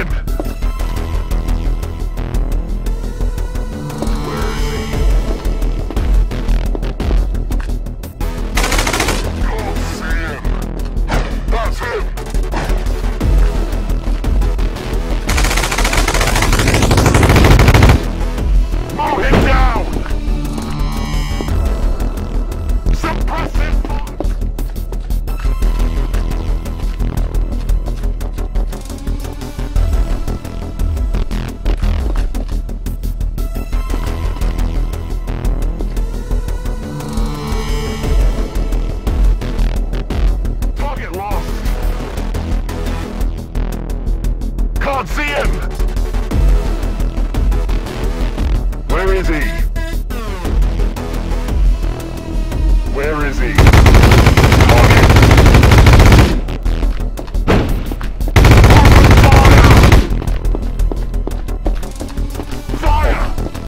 him! can't see him! Where is he? Where is he?